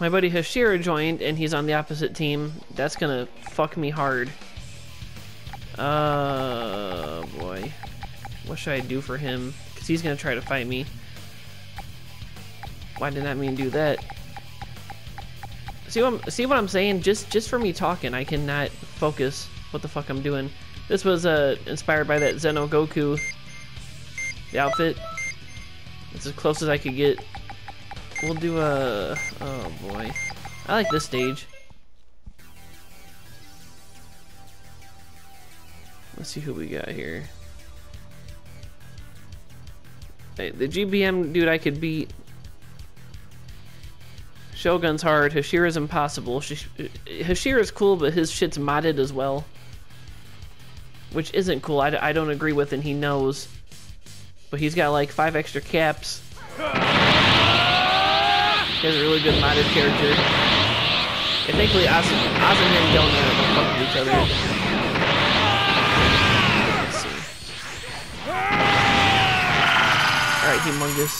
my buddy Hashira joined, and he's on the opposite team. That's gonna fuck me hard. Uh, boy. What should I do for him? Because he's gonna try to fight me. Why did that mean do that? See what I'm, see what I'm saying? Just just for me talking, I cannot focus what the fuck I'm doing. This was uh, inspired by that Xeno Goku the outfit. It's as close as I could get. We'll do a... Oh boy. I like this stage. Let's see who we got here. Hey, the GBM dude I could beat. Shogun's hard. Hashira's impossible. Hashira's cool, but his shit's modded as well. Which isn't cool. I, I don't agree with, and he knows. But he's got like five extra caps. He has a really good modded character. And thankfully, Oz, Oz and him don't, uh, don't fuck with each other. Let's see. Alright, Humongous.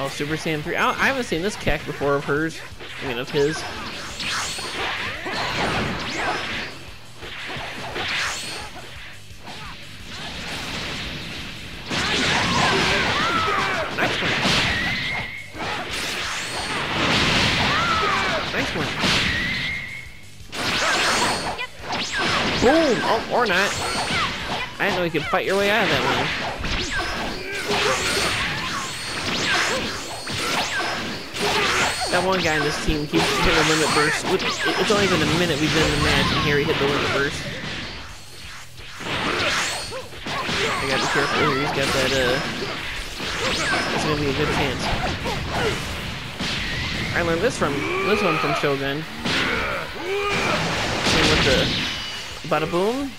Oh, Super Saiyan 3. I, I haven't seen this cack before of hers. I mean, of his. Boom! Oh, or not. I didn't know you could fight your way out of that one. That one guy in this team keeps hitting the limit burst. It's only been a minute we've been in the match, and here he hit the limit burst. I gotta be careful here. He's got that, uh... It's gonna be a good chance. I learned this from this one from Shogun. Same with the Bada boom.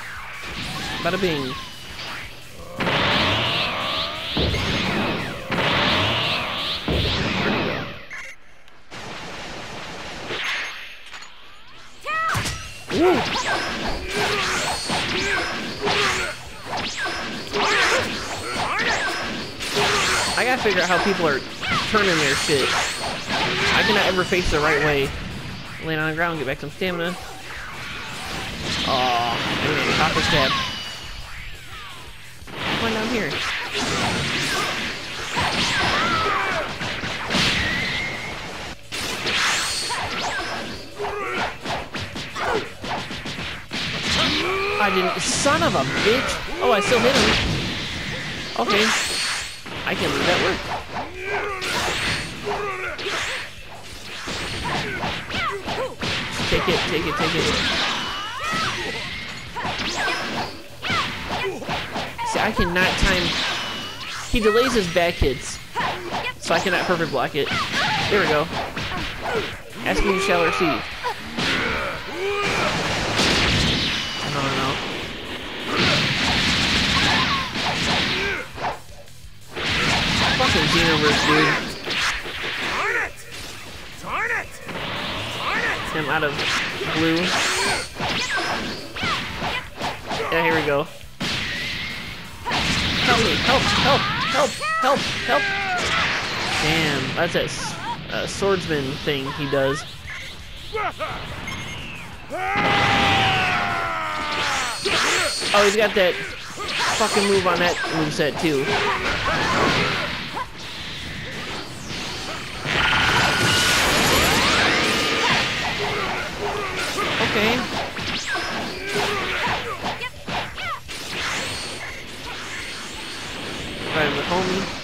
Bada bing. I gotta figure out how people are turning their shit. I cannot ever face the right way. Land on the ground, get back some stamina. Oh, copper stab. One down here. I didn't. Son of a bitch! Oh, I still hit him. Okay. I can not leave that work. Take it, take it, take it. See, I cannot time... He delays his back hits, so I cannot perfect block it. There we go. Ask me, you shall receive. No, no, no. Fucking Xenoverse, dude. Him out of blue. Yeah, here we go. Help me! Help! Help! Help! Help! Help! Damn, that's that uh, swordsman thing he does. Oh, he's got that fucking move on that moveset too. Okay. Fighting with homie.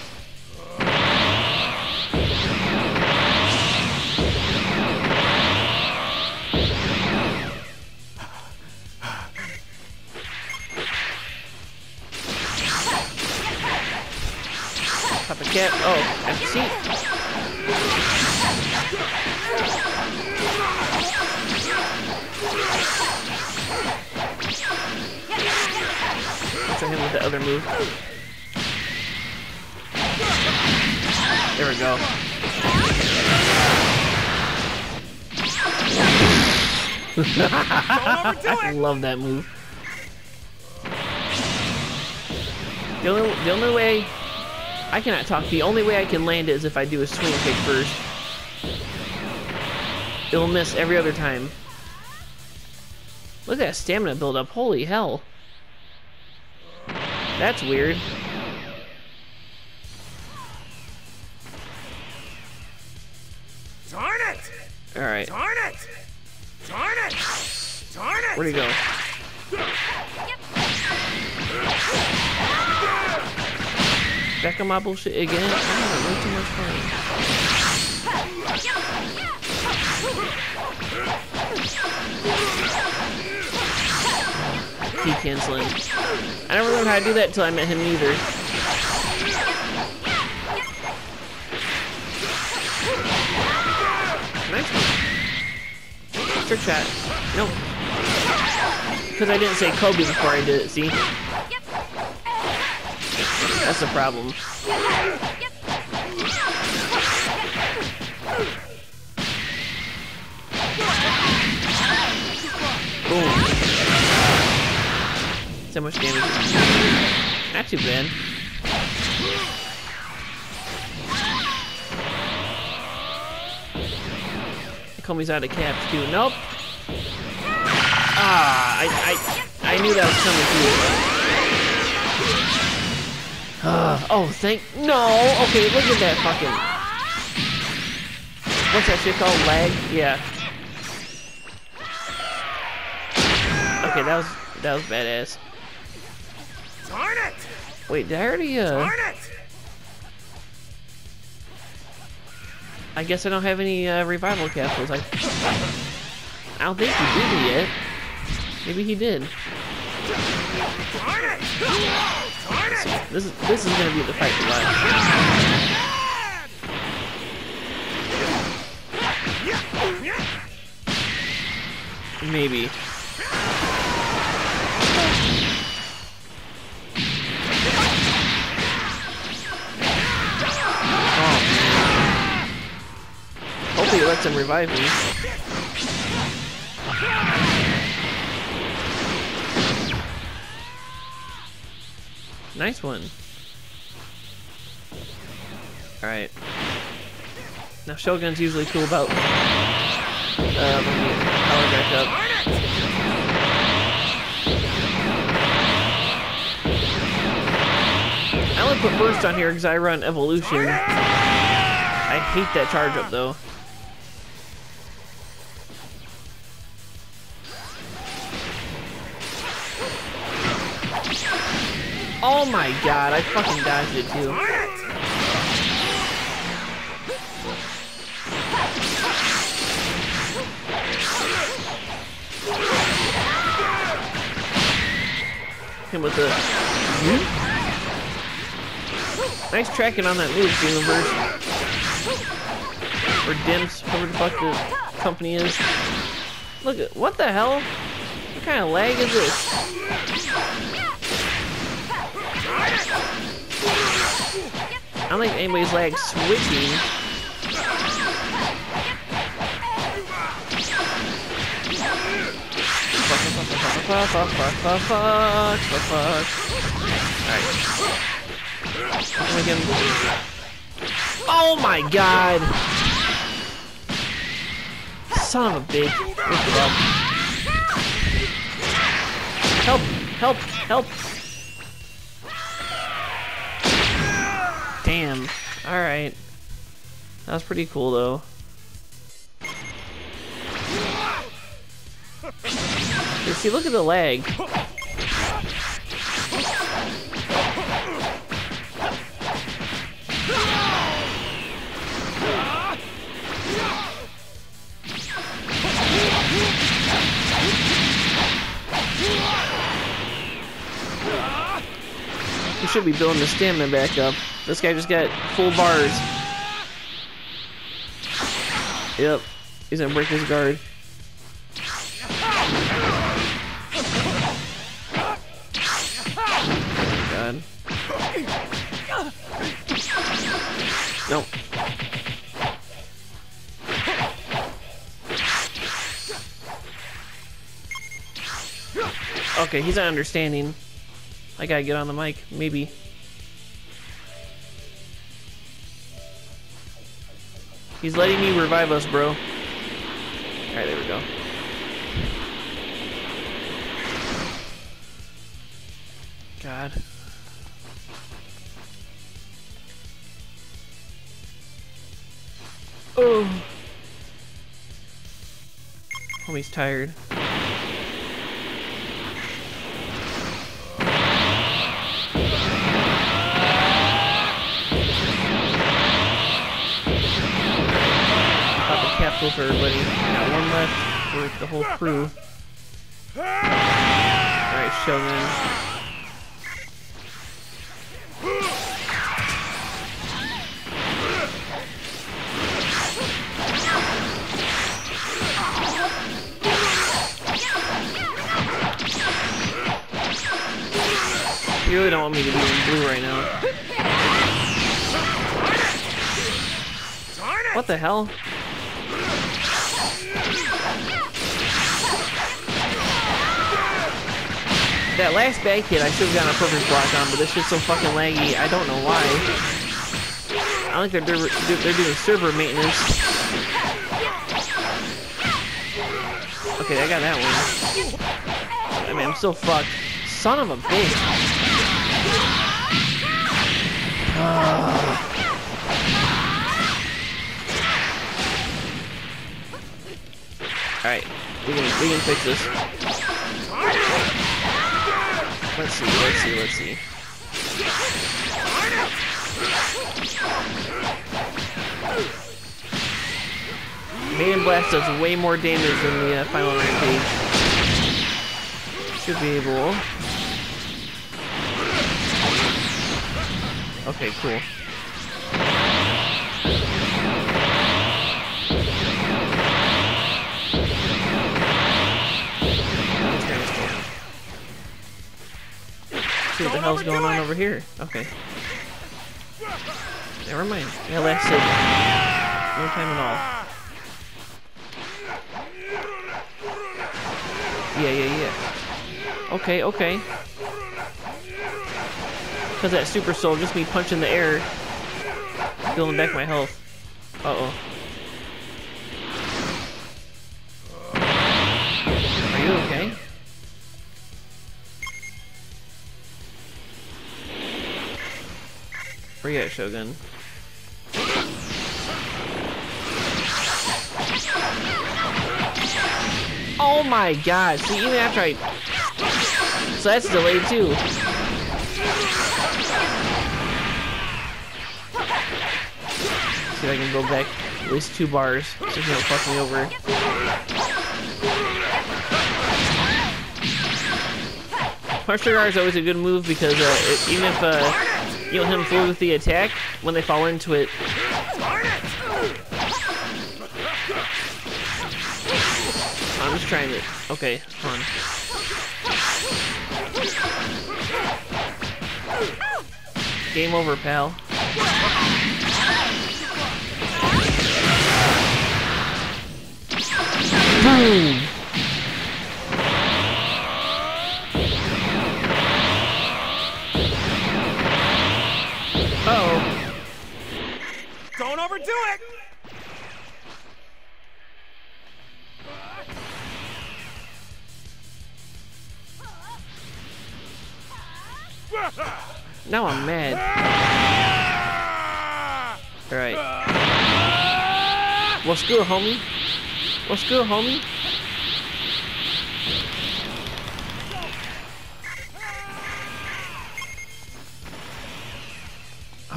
Him with the other move. There we go. I love that move. The only, the only way I cannot talk. The only way I can land it is if I do a swing kick first. It'll miss every other time. Look at that stamina build up. Holy hell. That's weird. Darn it! Alright. Darn it! Darn it! Darn it! Where'd he go? Back on my bullshit again? I'm having way too much fun. Key canceling. I never learned how to do that until I met him either. Nice. Trick shot. Nope. Because I didn't say Kobe before I did it, see? That's the problem. Boom. So much damage. Not too bad. Comey's out of caps too. Nope. Ah, I, I, I knew that was coming too. Uh, oh, thank no. Okay, look at that fucking. What's that shit called? Lag? Yeah. Okay, that was that was badass. Wait, did I already uh? I guess I don't have any uh, revival capsules. I I don't think he did it yet. Maybe he did. Darn it! Darn it! This is this is gonna be the fight for life. Maybe. Hopefully it revive me. Nice one. Alright. Now Shogun's usually cool about uh, power back up. I only put burst on here because I run evolution. I hate that charge up though. Oh my god, I fucking dodged it too. Him with the Nice tracking on that move, Xenoverse. Or Dimps, whoever the fuck the company is. Look at what the hell? What kind of lag is this? I don't think anybody's like switching. Alright. Oh my god! Son of a bitch. Help! Help! Help! Damn. Alright. That was pretty cool though. See, look at the lag. Should be building the stamina back up. This guy just got full bars. Yep. He's gonna break his guard. God. Nope. Okay, he's not understanding. I gotta get on the mic, maybe. He's letting me revive us, bro. Alright, there we go. God. Oh. Homie's tired. Capsule for everybody. Got one left for the whole crew. Alright, Shogun. You really don't want me to be in blue right now. What the hell? That last bad hit, I should have gotten a perfect block on, but this shit's so fucking laggy, I don't know why. I think they're, they're, they're doing server maintenance. Okay, I got that one. I mean, I'm still fucked. Son of a bitch. Alright, we can we can fix this. Let's see, let's see, let's see. Maiden Blast does way more damage than the uh, final rampage. Should be able. Okay, cool. See what the hell's going on over here. Okay. Never mind. That lasted no time at all. Yeah, yeah, yeah. Okay, okay. Because that super soul, just me punching the air, filling back my health. Uh-oh. Shogun? Oh my god, see, even after I... So that's delayed too. See if I can go back at least two bars so he don't fuck me over. Punch Guard is always a good move because uh, it, even if uh, hit him fully with the attack, when they fall into it, I'm just trying to. Okay, on. Game over, pal. Boom! Uh oh. Don't overdo it! Now I'm mad. Alright. What's good, homie? What's good, homie?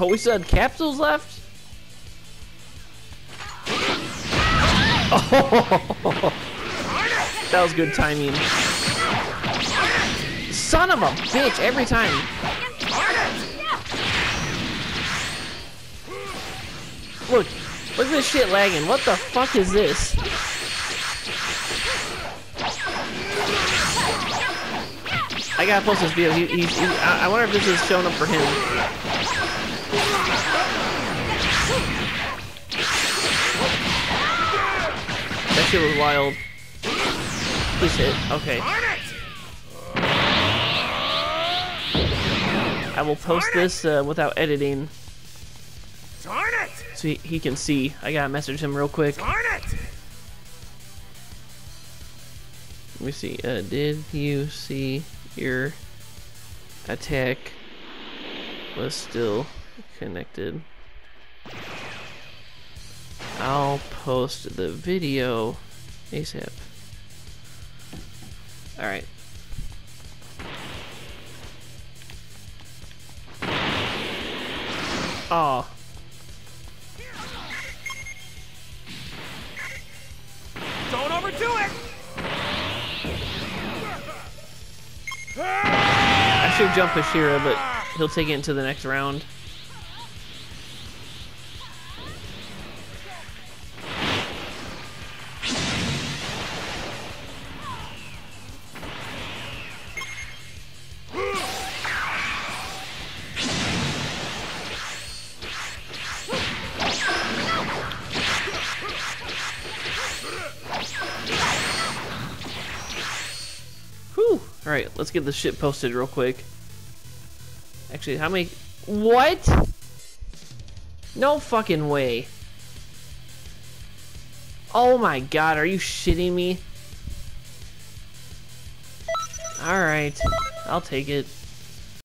Oh, we still had capsules left? Oh, that was good timing. Son of a bitch, every time. Look, look at this shit lagging. What the fuck is this? I gotta post this video. He, he, I, I wonder if this is showing up for him. Shit was wild. Please hit. Okay. I will post this uh, without editing. Darn it! so he, he can see. I gotta message him real quick. Let me see. Uh, did you see your attack was still connected? I'll post the video ASAP. Alright. Oh. Don't overdo it! I should jump Hashira, but he'll take it into the next round. Alright, let's get this shit posted real quick. Actually, how many... What? No fucking way. Oh my god, are you shitting me? Alright, I'll take it.